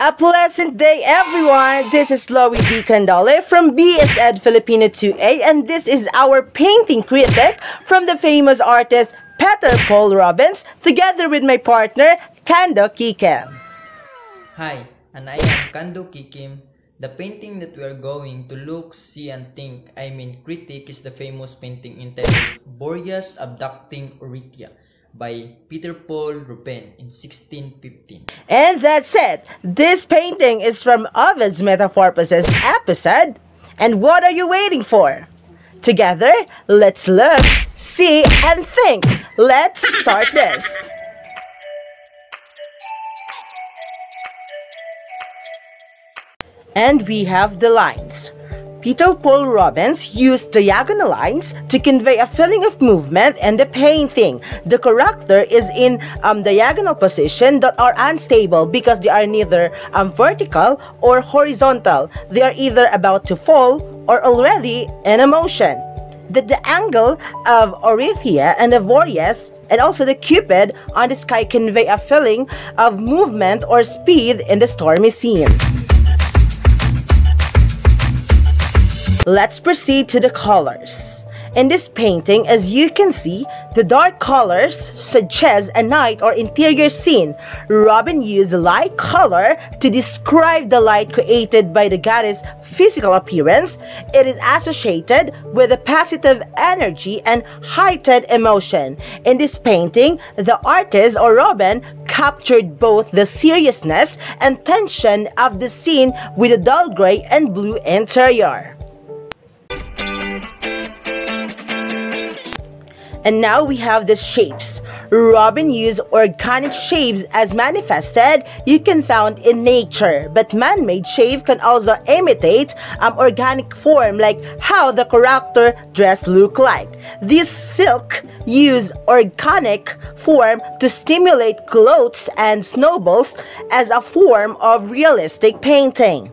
A pleasant day, everyone. This is Loie D. Candole from BSED Filipino 2A, and this is our painting critic from the famous artist Peter Paul Rubens, together with my partner, Kando Kikem. Hi, and I am Kando Kikim. The painting that we are going to look, see, and think, I mean critic, is the famous painting entitled Boreas Abducting Orithyia by Peter Paul Rubens in 1615. And that's it. This painting is from Ovid's Metamorphoses episode. And what are you waiting for? Together, let's look, see, and think. Let's start this. And we have the lines. Peter Paul Rubens used diagonal lines to convey a feeling of movement in the painting. The character is in um, diagonal position that are unstable because they are neither um, vertical or horizontal. They are either about to fall or already in a motion. The, the angle of Orithyia and the Boreas and also the Cupid on the sky convey a feeling of movement or speed in the stormy scene. Let's proceed to the colors. In this painting, as you can see, the dark colors suggest a night or interior scene. Robin used light color to describe the light created by the goddess' physical appearance. It is associated with a positive energy and heightened emotion. In this painting, the artist or Robin captured both the seriousness and tension of the scene with a dull gray and blue interior. And now we have the shapes. Robin used organic shapes as manifested you can found in nature, but man-made shape can also imitate um, organic form like how the character dress look like. This silk used organic form to stimulate clothes and snowballs as a form of realistic painting.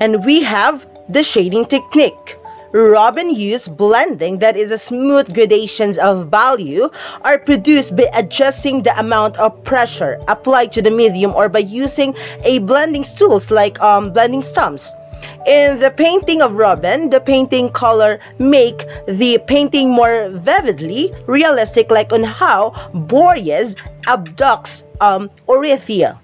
And we have the shading technique. Robin used blending that is a smooth gradations of value are produced by adjusting the amount of pressure applied to the medium or by using a blending tools like um, blending stumps. In the painting of Robin, the painting color make the painting more vividly realistic like on how Boreas abducts um, Orithyia.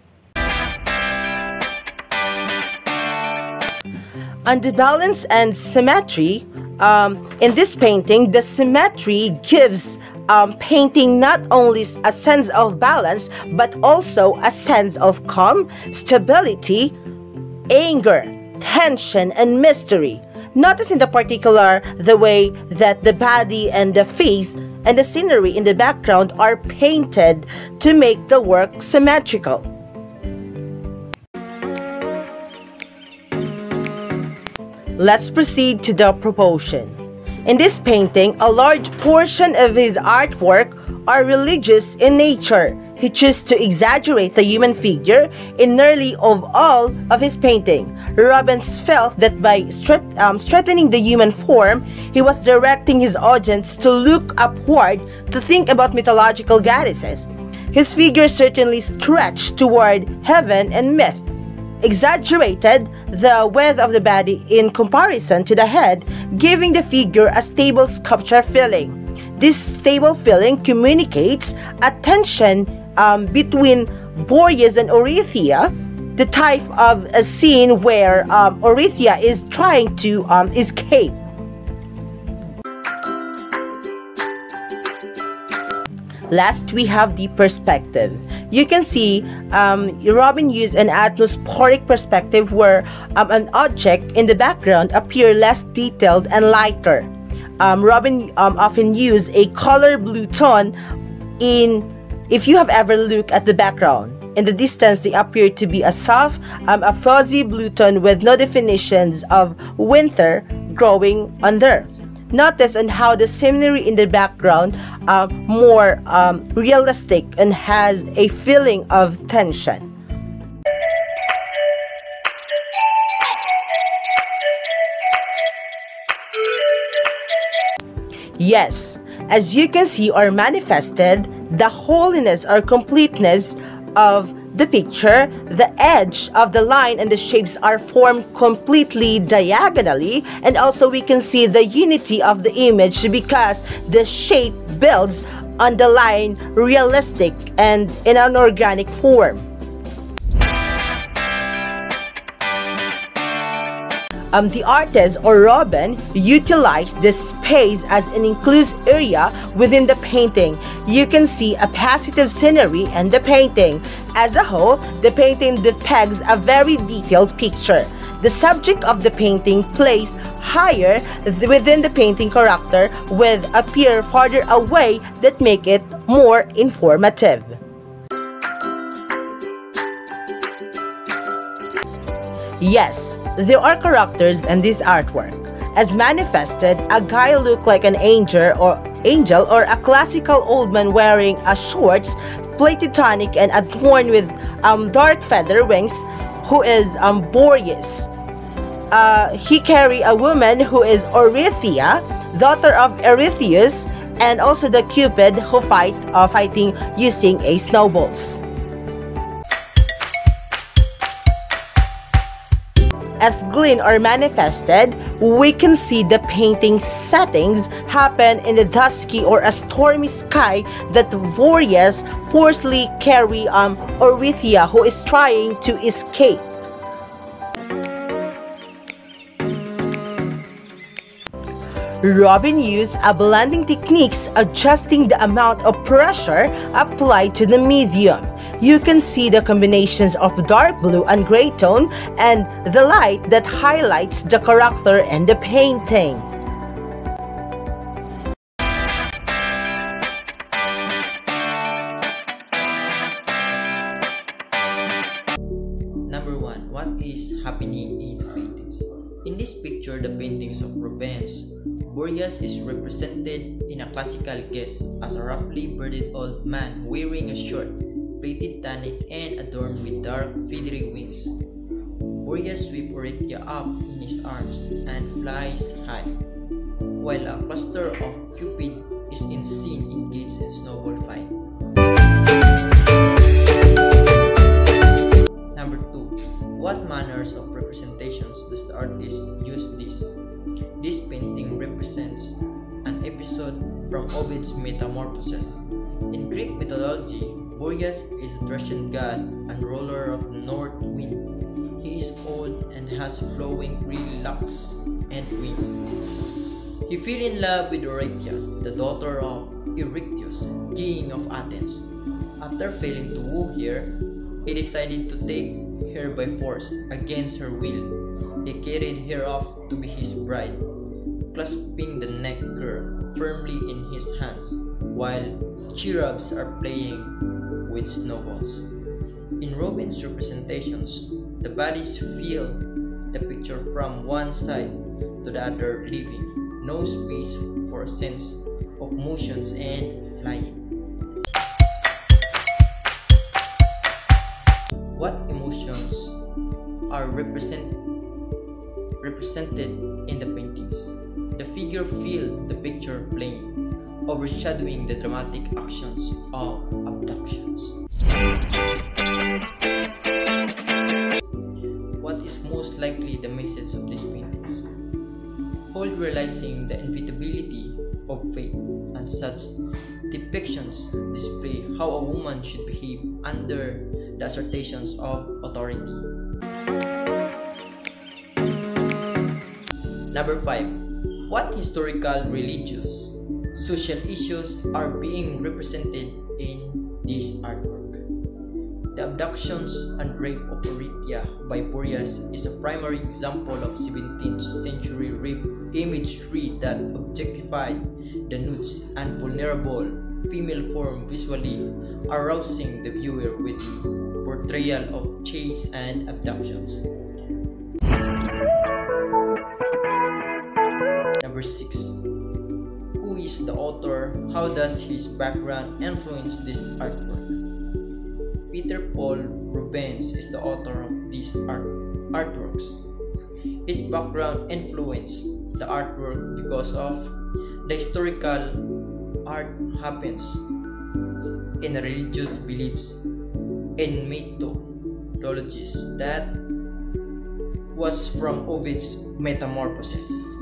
On the balance and symmetry, um, in this painting, the symmetry gives um, painting not only a sense of balance, but also a sense of calm, stability, anger, tension, and mystery. Notice in the particular the way that the body and the face and the scenery in the background are painted to make the work symmetrical. Let's proceed to the proportion. In this painting, a large portion of his artwork are religious in nature. He chose to exaggerate the human figure in nearly of all of his painting. Rubens felt that by um, strengthening the human form, he was directing his audience to look upward to think about mythological goddesses. His figure certainly stretched toward heaven and myth exaggerated the width of the body in comparison to the head, giving the figure a stable sculpture feeling. This stable feeling communicates a tension um, between Boreas and Orithyia, the type of a scene where um, Orithyia is trying to um, escape. Last, we have the perspective. You can see um, Robin used an atmospheric perspective where um, an object in the background appear less detailed and lighter. Um, Robin um, often used a color blue tone in if you have ever looked at the background. In the distance, they appear to be a soft, um, a fuzzy blue tone with no definitions of winter growing on there. Notice on how the scenery in the background are more um, realistic and has a feeling of tension. Yes, as you can see or manifested, the holiness or completeness of the picture, the edge of the line and the shapes are formed completely diagonally and also we can see the unity of the image because the shape builds on the line realistic and in an organic form. Um, the artist or Robin utilized the space as an enclosed area within the painting. You can see a positive scenery in the painting. As a whole, the painting depicts a very detailed picture. The subject of the painting placed higher within the painting character with appear farther away that make it more informative. Yes, there are characters in this artwork. As manifested, a guy look like an angel or angel or a classical old man wearing a shorts, plated tunic and adorned with um, dark feather wings who is um, Boreas. Uh, he carry a woman who is Orithia, daughter of Erytheus, and also the Cupid who fight uh, fighting using a snowballs. As glean or manifested, we can see the painting settings happen in the dusky or a stormy sky that warriors forcefully carry um, Orithia who is trying to escape. Robin used a blending techniques adjusting the amount of pressure applied to the medium you can see the combinations of dark blue and gray tone and the light that highlights the character and the painting. Number 1. What is happening in the paintings? In this picture, the paintings of Provence, Boreas is represented in a classical case as a roughly bearded old man wearing a short, plated tunic and adorned with dark feathery wings. Boreas sweeps Orithia up in his arms and flies high, while a cluster of Cupid is in scene engaged in snowball fight. Number 2. What manners of representations does the artist use this? This painting represents an episode from Ovid's Metamorphoses. In Greek mythology, Boreas is the Thracian god and ruler of the north wind. He is old and has flowing green locks and wings. He fell in love with Eurytia, the daughter of Eurystheus, king of Athens. After failing to woo her, he decided to take her by force against her will. He carried her off to be his bride, clasping the neck girl firmly in his hands while cherubs are playing with snowballs. In Robin's representations, the bodies fill the picture from one side to the other, leaving no space for a sense of motions and flying. What emotions are represent, represented in the paintings? The figure fill the picture plane, overshadowing the dramatic actions of abductions. What is most likely the message of these paintings? Hold realizing the inevitability of fate, and such depictions display how a woman should behave under the assertions of authority. Number 5. What historical, religious, social issues are being represented in this artwork? The abductions and rape of Orithia by Boreas is a primary example of 17th century rape imagery that objectified the nude and vulnerable female form visually arousing the viewer with the portrayal of chase and abductions. Number 6. Is the author? How does his background influence this artwork? Peter Paul Rubens is the author of these art artworks. His background influenced the artwork because of the historical art happens in religious beliefs and methodologies that was from Ovid's Metamorphoses.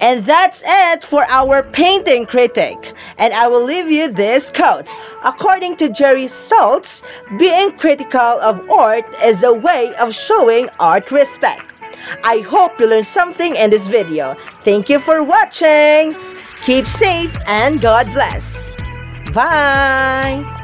And that's it for our painting critic. And I will leave you this quote. According to Jerry Saltz, being critical of art is a way of showing art respect. I hope you learned something in this video. Thank you for watching. Keep safe and God bless. Bye.